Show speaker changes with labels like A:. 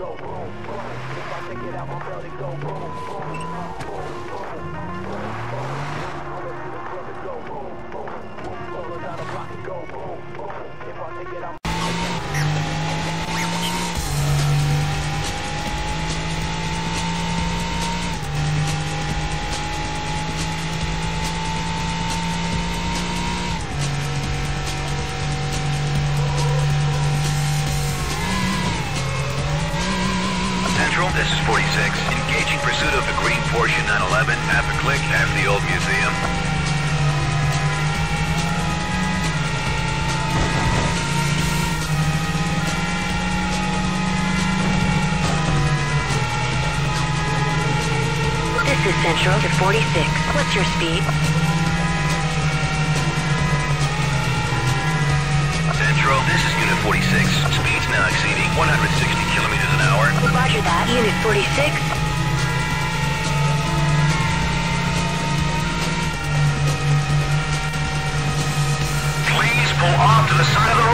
A: go boom, boom. If I take it out my belt, it go boom, boom, boom.
B: 46. Engaging pursuit of the green Porsche 911, half a click, half the old museum.
C: This is Central to 46. What's your speed?
B: Central, this is Unit 46. Speeds now exceeding Unit 46. Please pull
C: off to the side of the road.